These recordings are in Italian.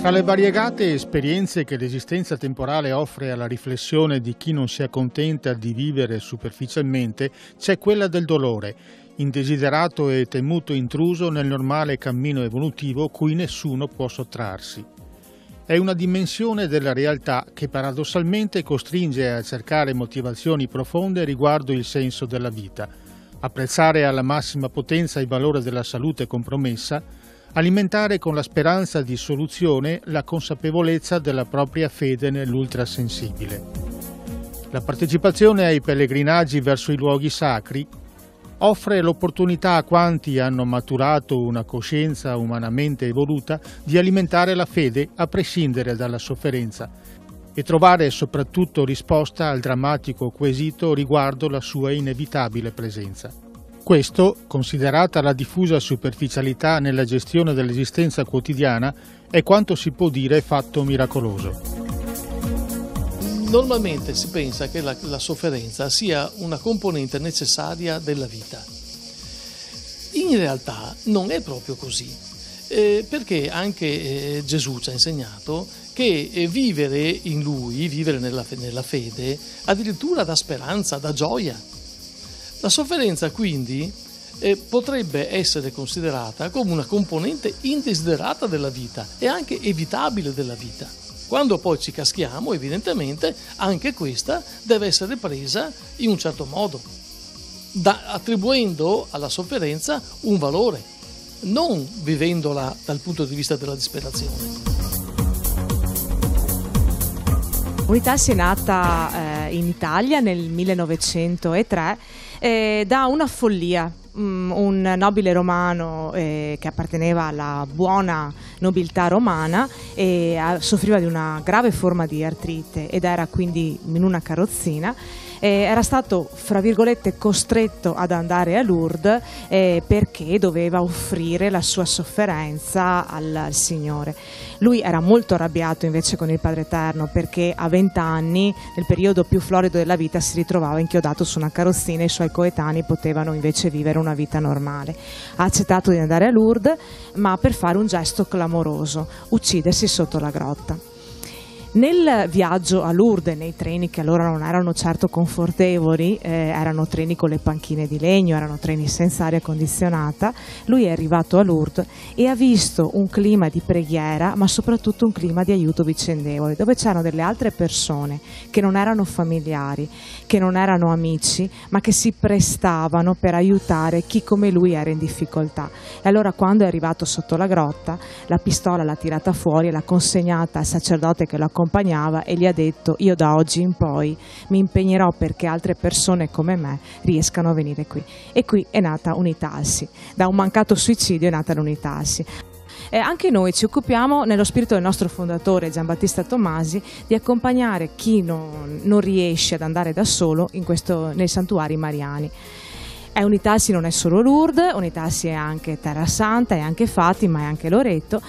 Tra le variegate esperienze che l'esistenza temporale offre alla riflessione di chi non si accontenta di vivere superficialmente, c'è quella del dolore, indesiderato e temuto intruso nel normale cammino evolutivo cui nessuno può sottrarsi. È una dimensione della realtà che paradossalmente costringe a cercare motivazioni profonde riguardo il senso della vita, apprezzare alla massima potenza il valore della salute compromessa, alimentare con la speranza di soluzione la consapevolezza della propria fede nell'ultrasensibile. La partecipazione ai pellegrinaggi verso i luoghi sacri offre l'opportunità a quanti hanno maturato una coscienza umanamente evoluta di alimentare la fede a prescindere dalla sofferenza e trovare soprattutto risposta al drammatico quesito riguardo la sua inevitabile presenza. Questo, considerata la diffusa superficialità nella gestione dell'esistenza quotidiana, è quanto si può dire fatto miracoloso. Normalmente si pensa che la, la sofferenza sia una componente necessaria della vita. In realtà non è proprio così, eh, perché anche eh, Gesù ci ha insegnato che eh, vivere in Lui, vivere nella, nella fede, addirittura dà speranza, dà gioia. La sofferenza quindi eh, potrebbe essere considerata come una componente indesiderata della vita e anche evitabile della vita. Quando poi ci caschiamo, evidentemente, anche questa deve essere presa in un certo modo, da, attribuendo alla sofferenza un valore, non vivendola dal punto di vista della disperazione. Unitas è nata eh, in Italia nel 1903 eh, da una follia. Mm, un nobile romano eh, che apparteneva alla buona nobiltà romana e soffriva di una grave forma di artrite ed era quindi in una carrozzina eh, era stato, fra virgolette, costretto ad andare a Lourdes eh, perché doveva offrire la sua sofferenza al, al, Signore. Lui era molto arrabbiato invece con il Padre Eterno perché a vent'anni, nel periodo più florido della vita, si ritrovava inchiodato su una carrozzina e i suoi coetanei potevano invece vivere una vita normale. Ha accettato di andare a Lourdes, ma per fare un gesto clamoroso, uccidersi sotto la grotta. Nel viaggio a Lourdes, nei treni che allora non erano certo confortevoli, eh, erano treni con le panchine di legno, erano treni senza aria condizionata, lui è arrivato a Lourdes e ha visto un clima di preghiera, ma soprattutto un clima di aiuto vicendevole, dove c'erano delle altre persone che non erano familiari, che non erano amici, ma che si prestavano per aiutare chi come lui era in difficoltà. E allora quando è arrivato sotto la grotta, la pistola l'ha tirata fuori e l'ha consegnata al sacerdote che lo accompagnava accompagnava e gli ha detto io da oggi in poi mi impegnerò perché altre persone come me riescano a venire qui. E qui è nata Unitalsi, da un mancato suicidio è nata l'Unitalsi. Eh, anche noi ci occupiamo, nello spirito del nostro fondatore Giambattista Tomasi, di accompagnare chi non, non riesce ad andare da solo questo, nei santuari mariani. È Unitalsi non è solo Lourdes, Unitalsi è anche Terra Santa, è anche Fatima, è anche Loreto,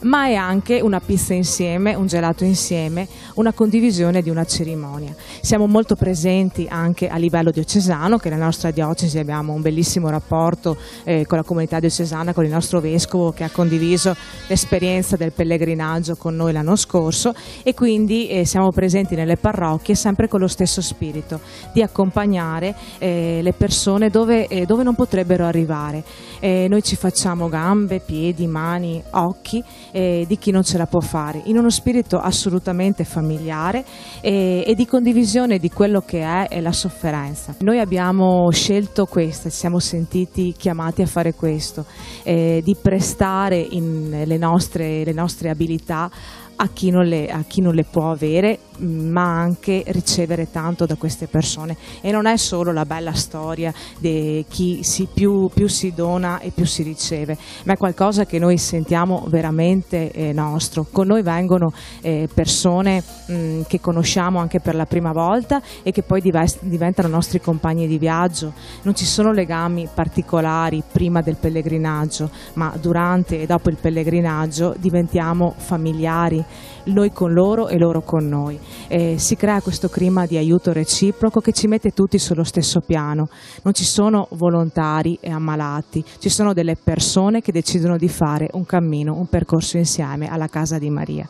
ma è anche una pizza insieme, un gelato insieme, una condivisione di una cerimonia. Siamo molto presenti anche a livello diocesano, che nella nostra diocesi abbiamo un bellissimo rapporto eh, con la comunità diocesana, con il nostro vescovo che ha condiviso l'esperienza del pellegrinaggio con noi l'anno scorso e quindi eh, siamo presenti nelle parrocchie sempre con lo stesso spirito di accompagnare eh, le persone dove, eh, dove, non potrebbero arrivare. Eh, noi ci facciamo gambe, piedi, mani, occhi eh, di chi non ce la può fare, in uno spirito assolutamente familiare e, e di condivisione di quello che è, la sofferenza. Noi abbiamo scelto questo, ci siamo sentiti chiamati a fare questo, eh, di prestare le nostre, le nostre abilità a chi, le, a chi, non le, può avere, ma anche ricevere tanto da queste persone. E non è solo la bella storia di chi si, più, più, si dona e più si riceve, ma è qualcosa che noi sentiamo veramente eh, nostro. Con noi vengono eh, persone mh, che conosciamo anche per la prima volta e che poi diventano nostri compagni di viaggio. Non ci sono legami particolari prima del pellegrinaggio, ma durante e dopo il pellegrinaggio diventiamo familiari noi con loro e loro con noi. Eh, si crea questo clima di aiuto reciproco che ci mette tutti sullo stesso piano. Non ci sono volontari e ammalati, ci sono delle persone che decidono di fare un cammino, un percorso insieme alla casa di Maria.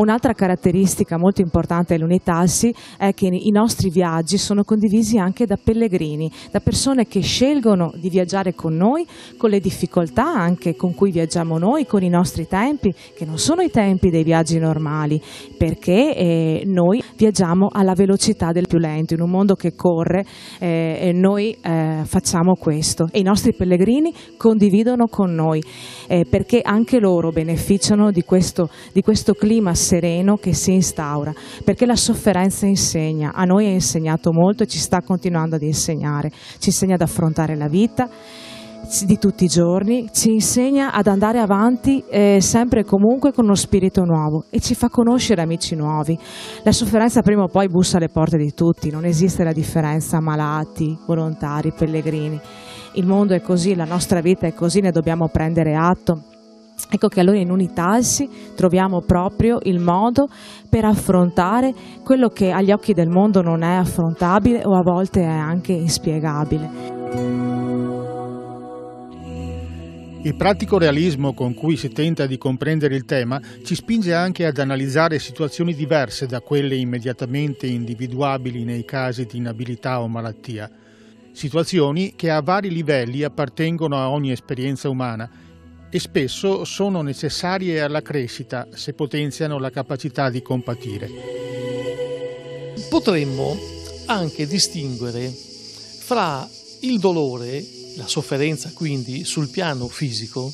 Un'altra caratteristica molto importante dell'Unitassi è che i nostri viaggi sono condivisi anche da pellegrini, da persone che scelgono di viaggiare con noi, con le difficoltà anche con cui viaggiamo noi, con i nostri tempi, che non sono i tempi dei viaggi normali, perché eh, noi viaggiamo alla velocità del più lento, in un mondo che corre eh, noi eh, facciamo questo. E i nostri pellegrini condividono con noi eh, perché anche loro beneficiano di questo, di questo clima sereno che si instaura, perché la sofferenza insegna, a noi ha insegnato molto e ci sta continuando ad insegnare, ci insegna ad affrontare la vita di tutti i giorni, ci insegna ad andare avanti eh, sempre e comunque con uno spirito nuovo e ci fa conoscere amici nuovi. La sofferenza prima o poi bussa alle porte di tutti, non esiste la differenza malati, volontari, pellegrini. Il mondo è così, la nostra vita è così, ne dobbiamo prendere atto. Ecco che allora in Unitalsi troviamo proprio il modo per affrontare quello che agli occhi del mondo non è affrontabile o a volte è anche inspiegabile. Il pratico realismo con cui si tenta di comprendere il tema ci spinge anche ad analizzare situazioni diverse da quelle immediatamente individuabili nei casi di inabilità o malattia. Situazioni che a vari livelli appartengono a ogni esperienza umana e spesso sono necessarie alla crescita se potenziano la capacità di compatire. Potremmo anche distinguere fra il dolore, la sofferenza quindi sul piano fisico,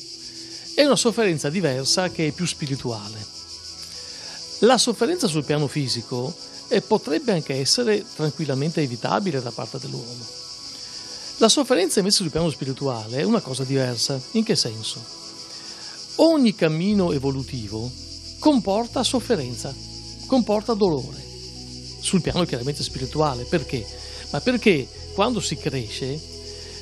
e una sofferenza diversa che è più spirituale. La sofferenza sul piano fisico eh, potrebbe anche essere tranquillamente evitabile da parte dell'uomo. La sofferenza invece sul piano spirituale è una cosa diversa. In che senso? Ogni cammino evolutivo comporta sofferenza, comporta dolore, sul piano chiaramente spirituale. Perché? Ma perché quando si cresce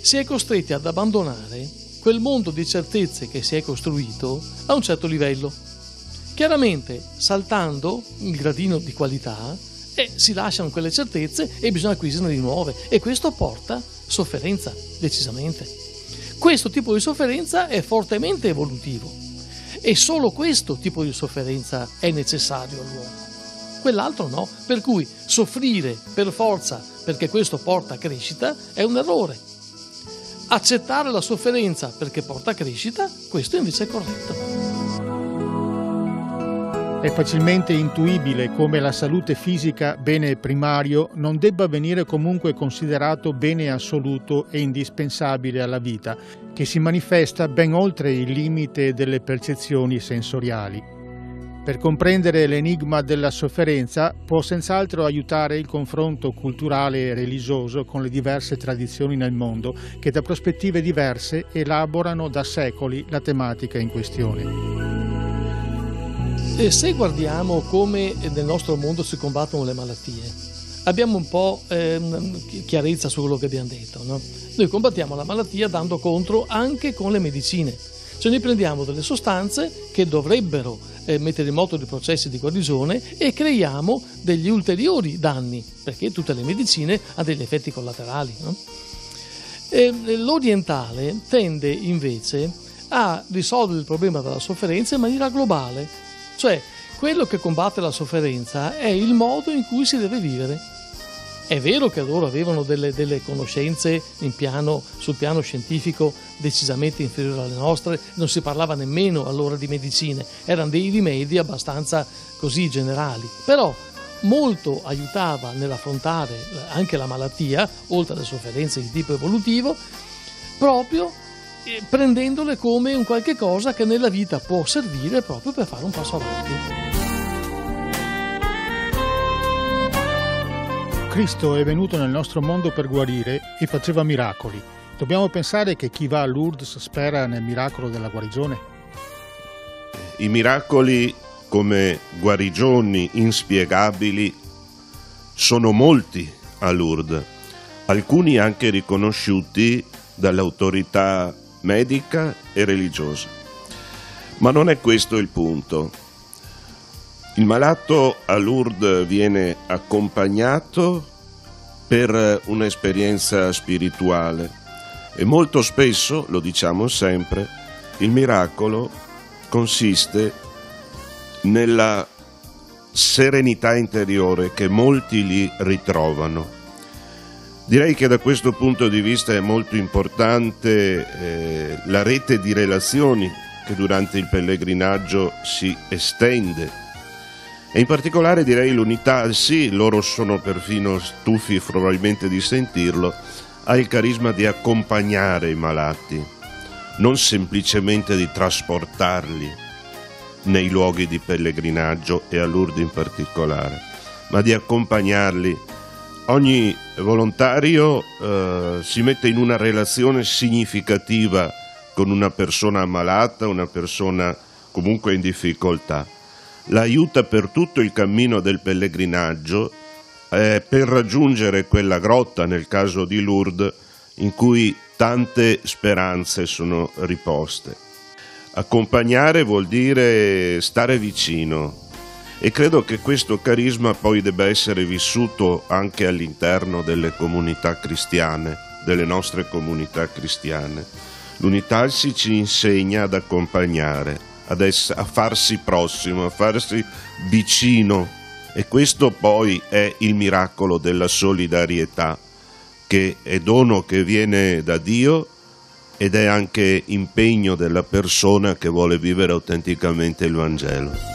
si è costretti ad abbandonare quel mondo di certezze che si è costruito a un certo livello. Chiaramente saltando il gradino di qualità e si lasciano quelle certezze e bisogna acquisirne di nuove e questo porta sofferenza, decisamente. Questo tipo di sofferenza è fortemente evolutivo e solo questo tipo di sofferenza è necessario all'uomo. Quell'altro no, per cui soffrire per forza perché questo porta a crescita è un errore. Accettare la sofferenza perché porta a crescita, questo invece è corretto. È facilmente intuibile come la salute fisica, bene primario, non debba venire comunque considerato bene assoluto e indispensabile alla vita, che si manifesta ben oltre il limite delle percezioni sensoriali. Per comprendere l'enigma della sofferenza può senz'altro aiutare il confronto culturale e religioso con le diverse tradizioni nel mondo che da prospettive diverse elaborano da secoli la tematica in questione. E se guardiamo come nel nostro mondo si combattono le malattie, abbiamo un po' eh, chiarezza su quello che abbiamo detto. No? Noi combattiamo la malattia dando contro anche con le medicine. Cioè noi prendiamo delle sostanze che dovrebbero eh, mettere in moto dei processi di guarigione e creiamo degli ulteriori danni, perché tutte le medicine hanno degli effetti collaterali. No? l'orientale tende invece a risolvere il problema della sofferenza in maniera globale, cioè, quello che combatte la sofferenza è il modo in cui si deve vivere. È vero che loro avevano delle, delle conoscenze piano, sul piano scientifico decisamente inferiori alle nostre, non si parlava nemmeno allora di medicine, erano dei rimedi abbastanza così generali. Però molto aiutava nell'affrontare anche la malattia, oltre alle sofferenze di tipo evolutivo, proprio prendendole come un qualche cosa che nella vita può servire proprio per fare un passo avanti. Cristo è venuto nel nostro mondo per guarire e faceva miracoli. Dobbiamo pensare che chi va a Lourdes spera nel miracolo della guarigione? I miracoli come guarigioni inspiegabili sono molti a Lourdes, alcuni anche riconosciuti dalle autorità medica e religiosa. Ma non è questo il punto. Il malato a Lourdes viene accompagnato per un'esperienza spirituale e molto spesso, lo diciamo sempre, il miracolo consiste nella serenità interiore che molti lì ritrovano. Direi che da questo punto di vista è molto importante eh, la rete di relazioni che durante il pellegrinaggio si estende. E in particolare direi l'unità, sì, loro sono perfino stufi probabilmente di sentirlo, ha il carisma di accompagnare i malati, non semplicemente di trasportarli nei luoghi di pellegrinaggio e a Lourdes in particolare, ma di accompagnarli ogni volontario eh, si mette in una relazione significativa con una persona ammalata, una persona comunque in difficoltà. L'aiuta per tutto il cammino del pellegrinaggio eh, per raggiungere quella grotta, nel caso di Lourdes, in cui tante speranze sono riposte. Accompagnare vuol dire stare vicino, e credo che questo carisma poi debba essere vissuto anche all'interno delle comunità cristiane, delle nostre comunità cristiane. L'unitarsi ci insegna ad accompagnare, ad ess- a farsi prossimo, a farsi vicino e questo poi è il miracolo della solidarietà, che è dono che viene da Dio ed è anche impegno della persona che vuole vivere autenticamente il Vangelo.